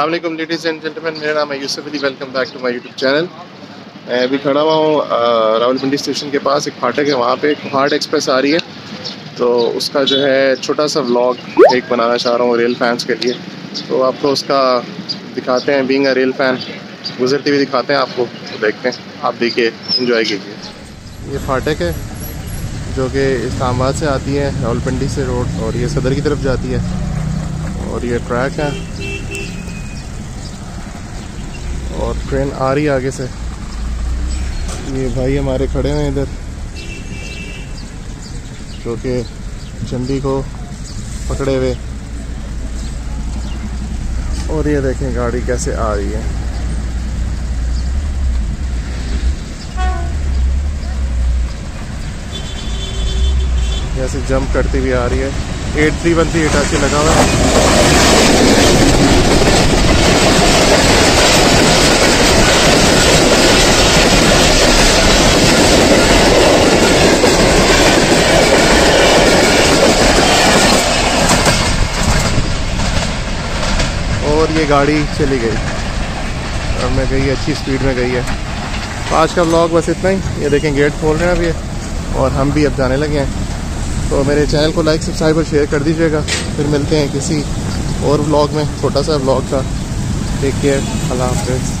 Allam ladies and gentleman मेरा नाम है Yusuf Ali welcome back to my YouTube channel मैं अभी खड़ा हुआ हूँ रावलपिंडी स्टेशन के पास. एक फाटक है वहाँ पे. एक हार्ड एक्सप्रेस आ रही है. तो उसका जो है छोटा सा व्लॉग एक बनाना चाह रहा हूँ रेल फैंस के लिए. तो आपको उसका दिखाते हैं बींग अ रेल फ़ैन गुजरती हुई दिखाते हैं आपको. तो देखते हैं. आप देखिए इंजॉय कीजिए. ये फाटक है, जो कि इस्लामाबाद से आती है, रावलपिंडी से रोड, और ये सदर की तरफ़ जाती है. और ये ट्रैक है. और ट्रेन आ रही है आगे से। ये भाई हमारे खड़े हैं इधर, जो कि चंदी को पकड़े हुए। और ये देखें गाड़ी कैसे आ रही है। जैसे जंप करती हुई आ रही है। एट थ्री वन थ्री एटाची लगा हुआ है। और ये गाड़ी चली गई। और मैं गई, अच्छी स्पीड में गई है। तो आज का ब्लॉग बस इतना ही। ये देखें गेट खोल रहे हैं अभी और हम भी अब जाने लगे हैं। तो मेरे चैनल को लाइक सब्सक्राइब और शेयर कर दीजिएगा। फिर मिलते हैं किसी और ब्लॉग में, छोटा सा ब्लॉग का। टेक केयर अल्लाह हाफ़